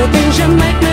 the things you make me